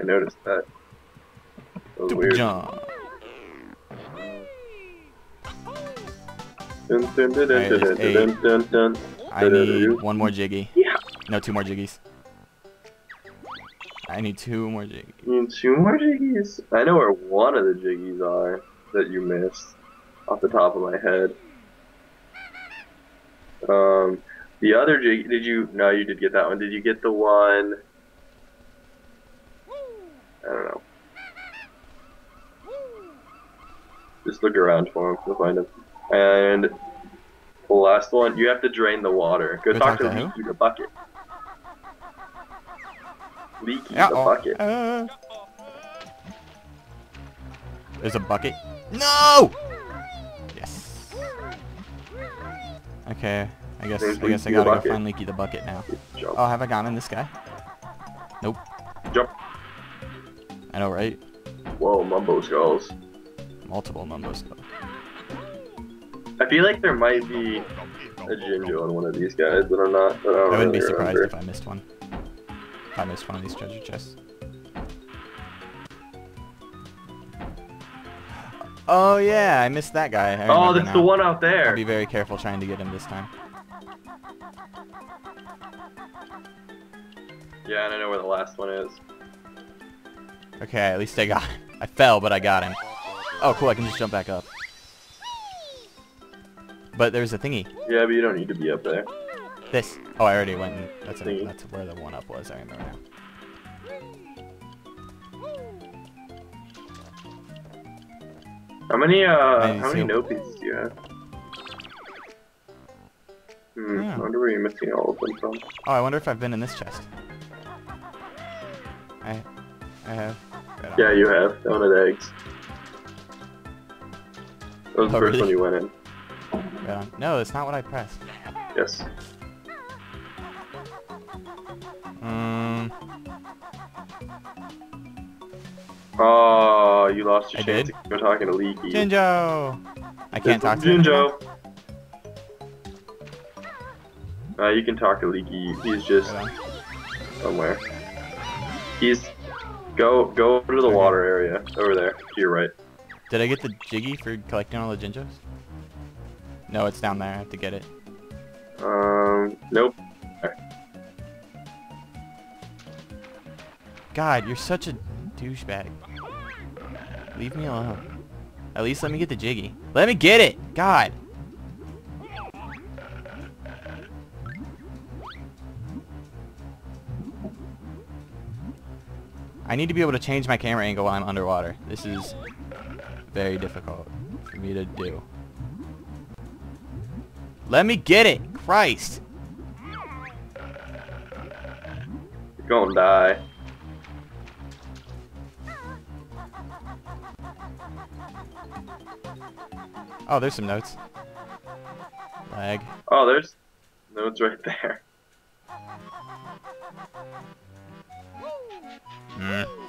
I noticed that. That was weird. jump. Dun, dun, dun, dun, dun, there's dun, eight. dun, dun, dun. I need one more jiggy. Yeah. No, two more jiggies. I need two more jiggies. You need two more jiggies. I know where one of the jiggies are that you missed off the top of my head. Um, the other jiggy, did you? No, you did get that one. Did you get the one? I don't know. Just look around for him. You'll find him. And the last one, you have to drain the water. Go, Go talk, talk to to? Leaky the bucket. Leaky the oh, bucket. uh. There's a bucket. No! Yes. Okay. I guess There's I guess I gotta go find Leaky the bucket now. Jump. Oh, have I gotten this guy? Nope. Jump. I know, right? Whoa, mumbo skulls. Multiple mumbo skulls. I feel like there might be a Jinjo in one of these guys, but I'm not. But I, I wouldn't be surprised remember. if I missed one. If I missed one of these treasure chests. Oh yeah, I missed that guy. I Oh, that's now. the one out there. I'll there. be very careful trying to get him this time. Yeah, and I know where the last one is. Okay, at least I got him. I fell, but I got him. Oh, cool, I can just jump back up. But there's a thingy. Yeah, but you don't need to be up there. This. Oh, I already went. That's, a, that's where the one up was. I remember now. How many uh? How many no pieces do you have? Hmm. Yeah. I wonder where you're missing all of them from. Oh, I wonder if I've been in this chest. I, I have. Right. Yeah, you have. That one of the eggs. That was the Oh, first really? one you went in. Right. No, it's not what I pressed. Yes. Um, Oh, you lost your I chance did? to go talking to Leaky. Jinjo! I can't It's talk to? Jinjo. Uh, you can talk to Leaky. He's just somewhere. He's go go over to the Okay. water area over there to your right. Did I get the Jiggy for collecting all the Jinjos? No, it's down there. I have to get it. Um, nope. God, you're such a douchebag. Leave me alone. At least let me get the Jiggy. Let me get it! God! I need to be able to change my camera angle while I'm underwater. This is very difficult for me to do. Let me get it! Christ! You're gonna die. Oh, there's some notes. Lag. Oh, there's notes right there. Mm.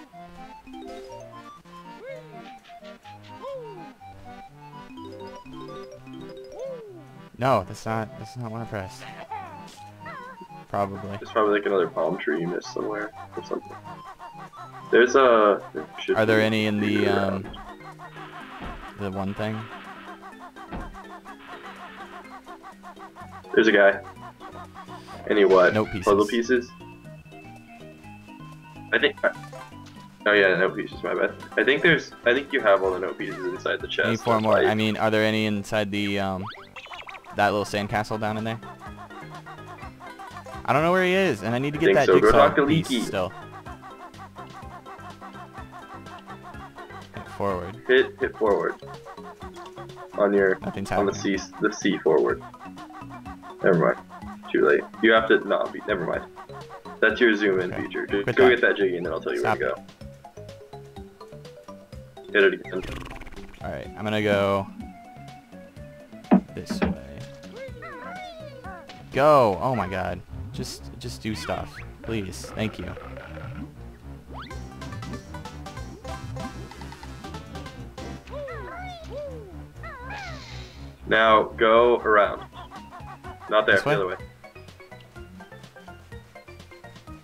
No, that's not that's not what I pressed. Probably. There's probably like another palm tree you missed somewhere or something. There's a. there Are there any in the um the one thing? There's a guy. Any what? Note pieces. Puzzle pieces. I think. Oh yeah, note pieces. My bad. I think there's. I think you have all the note pieces inside the chest. Need four more. I mean, are there any inside the um that little sandcastle down in there? I don't know where he is, and I need to get that so. Jigsaw piece still. Hit forward. hit hit forward. On your Nothing's on the. C the C forward. Never mind. Too late. You have to not be. Never mind. That's your zoom in Okay. feature. Just Quit go that. get that jiggy and then I'll tell you Stop where to go. Hit it again. All right, I'm gonna go this way. Go! Oh my god. Just, just do stuff. Please. Thank you. Now go around. Not there, the other way.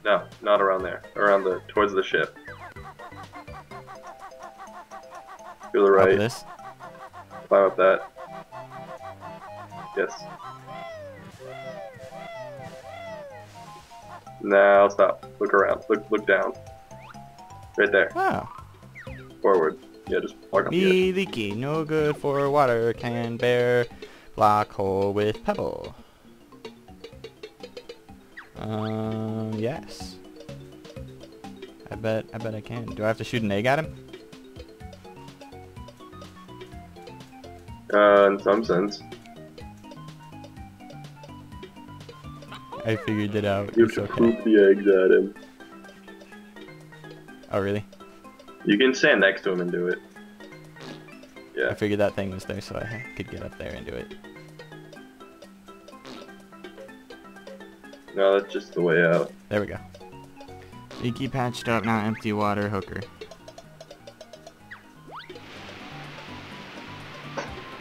No, not around there. Around the towards the ship. To the right. This. Climb up that. Yes. Now stop. Look around. Look look down. Right there. Ah. Forward. Yeah, just walk up the. Me leaky, no good for water. Can bear black hole with pebble. Um, yes. I bet. I bet I can. Do I have to shoot an egg at him? Uh, in some sense. I figured it out. You have It's to okay. poop the eggs at him. Oh, really? You can stand next to him and do it. Yeah. I figured that thing was there so I could get up there and do it. No, that's just the way out. There we go. Leaky patched up, now empty water hooker.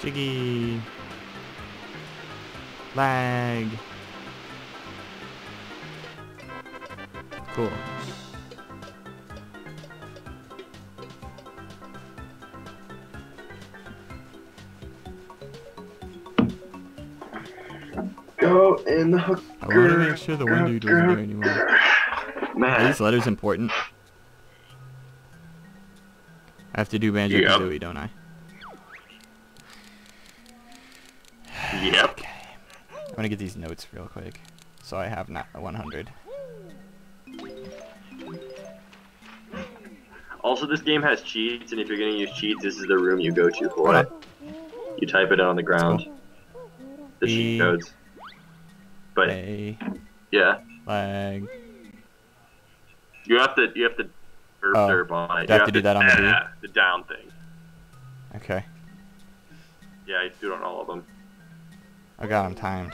Jiggy. Lag. Cool. Go in the hooker. I want to make sure the one dude wasn't there anymore. Are Man. these letters important? I have to do Banjo Yep. Kazooie, don't I? Yep. Okay. I'm gonna get these notes real quick. So I have not 100. Also, this game has cheats, and if you're gonna use cheats, this is the room you go to for it. You type it on the ground. The cheat codes. But A yeah, lag. you have to you have to derp Oh. derp on it. You have to do that on the ah, the down thing. Okay. Yeah, you do it on all of them. I got him timed.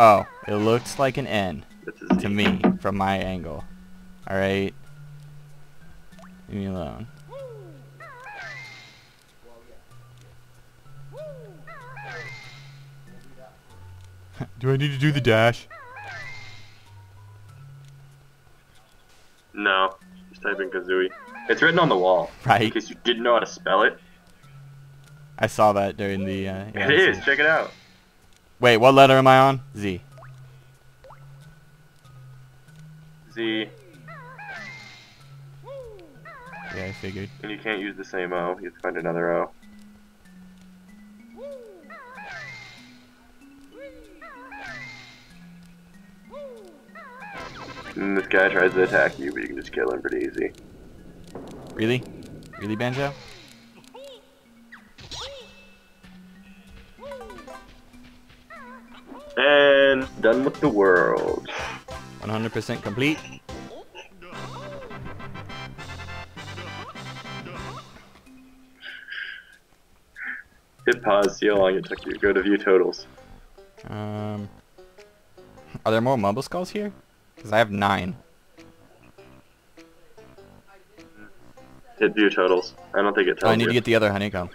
Oh, it looks like an N to me from my angle. Alright. Leave me alone. do I need to do the dash? No, just type in Kazooie. It's written on the wall. In Right. case you didn't know how to spell it. I saw that during the. Uh, yeah, it is. Check it out. Wait, what letter am I on? Z. Yeah, I figured. and you can't use the same O. You have to find another O. And this guy tries to attack you, but you can just kill him pretty easy. Really? Really, Banjo? And done with the world. 100% complete. Hit pause, see how long it took you. Go to view totals. Um, are there more Mumbo Skulls here? Because I have nine. Hit view totals. I don't think it Oh, tells I need you. to get the other honeycomb.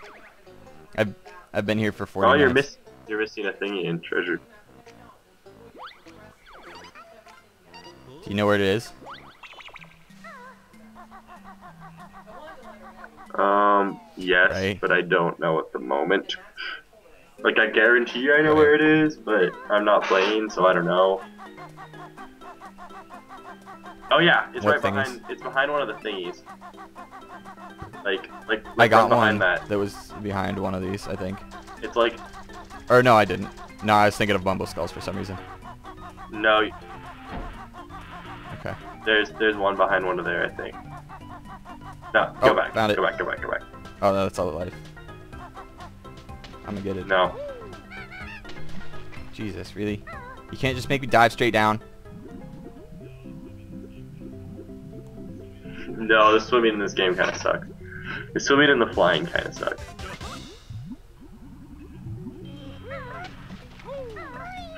I've I've been here for 40 oh, you're miss you're missing a thingy in treasure. Do you know where it is? Um, yes, Right. but I don't know at the moment. Like I guarantee you I know where it is, but I'm not playing, so I don't know. Oh yeah, it's What right thingies? behind. It's behind one of the thingies. Like, like, I got one that. that was behind one of these, I think. It's like Or no, I didn't. No, I was thinking of Bumble Skulls for some reason. no, Okay. there's there's one behind one of there, I think. No, go Oh, back, found it. go back, go back, go back. Oh, no, that's all the life. I'm gonna get it. No, Jesus, really? You can't just make me dive straight down. no, the swimming in this game kind of sucks. The swimming and the flying kind of sucks.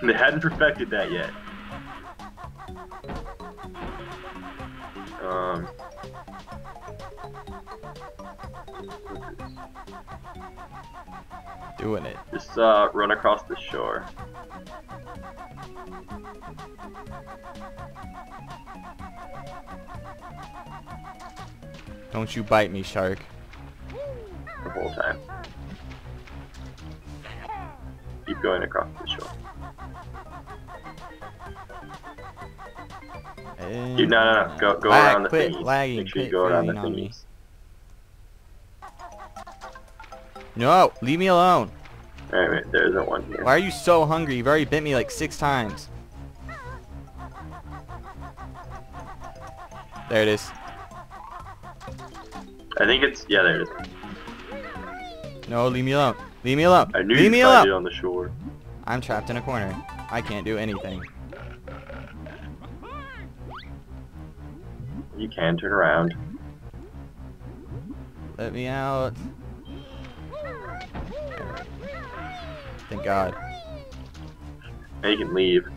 They hadn't perfected that yet. Um. Doing it. Just uh, run across the shore. Don't you bite me, shark. Dude, no, no, no. Go, go Lag, around the quit thingies. lagging, Make sure you go around the thingies. No, leave me alone. Alright, wait, there isn't one here. Why are you so hungry? You've already bit me like six times. There it is. I think it's, yeah, there it is. No, leave me alone. Leave me alone. I knew leave you'd me alone. on the shore. I'm trapped in a corner. I can't do anything. You can turn around. Let me out. Thank God. Now you can leave.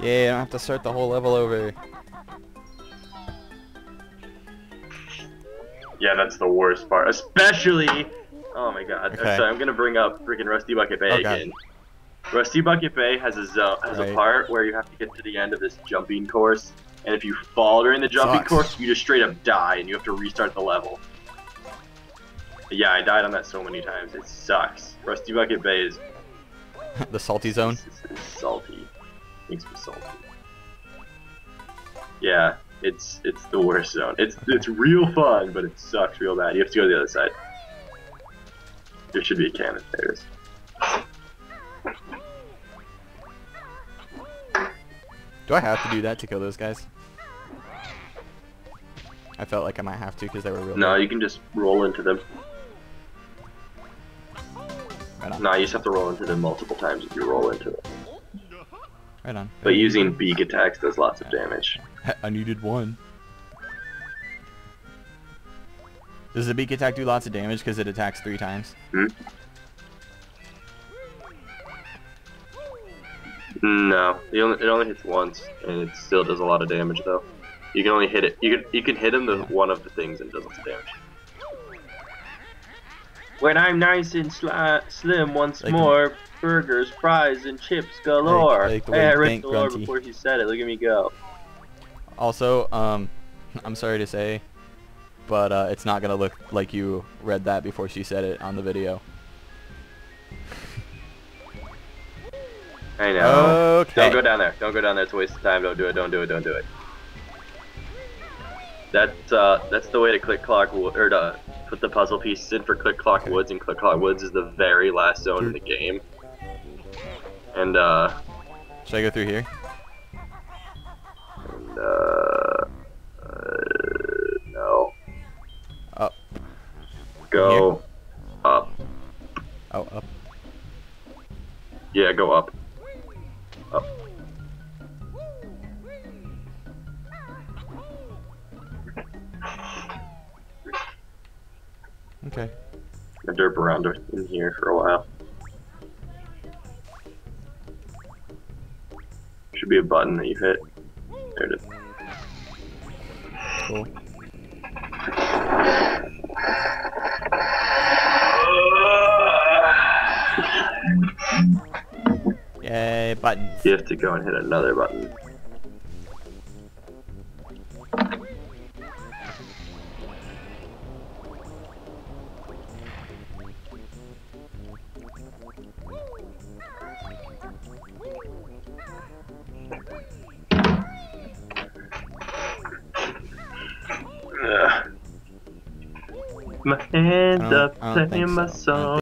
Yeah, I don't have to start the whole level over. Yeah, that's the worst part. Especially, oh my god. Okay. So I'm gonna bring up freaking Rusty Bucket Bay Oh, God. Rusty Bucket Bay has a zone, has Right. a part where you have to get to the end of this jumping course, and if you fall during the jumping Sucks. course, you just straight up die, and you have to restart the level. Yeah, I died on that so many times. It sucks. Rusty Bucket Bay is, the salty zone. is, is salty. Makes me salty. Yeah, it's it's the worst zone. It's it's real fun, but it sucks real bad. You have to go to the other side. There should be a cannon. There it is. Do I have to do that to kill those guys? I felt like I might have to because they were real. No, big. you can just roll into them. Right on. No, you just have to roll into them multiple times if you roll into them. Right on. But using beak attacks does lots of damage. I needed one. Does the beak attack do lots of damage because it attacks three times? Hmm? No, it only, it only hits once, and it still does a lot of damage though. You can only hit it. You can you can hit him with one of the things and it does lots of damage. When I'm nice and sli- slim once Like- more, burgers, fries, and chips galore. Like- like the way hey, I you read think, galore before he said it. Look at me go. Also, um, I'm sorry to say, but uh, it's not gonna look like you read that before she said it on the video. I know. Okay. Don't go down there. Don't go down there. It's a waste of time. Don't do it. Don't do it. Don't do it. That's uh, that's the way to click clock or to put the puzzle pieces in for click clock Okay. woods, and click clock woods is the very last zone in the game. And uh, Should I go through here? and uh, uh no, Up. go up. Oh, up. Yeah, go. Up. Okay. I derp around in here for a while. Should be a button that you hit. There it is. Cool. Yay, buttons. You have to go and hit another button. Don't song.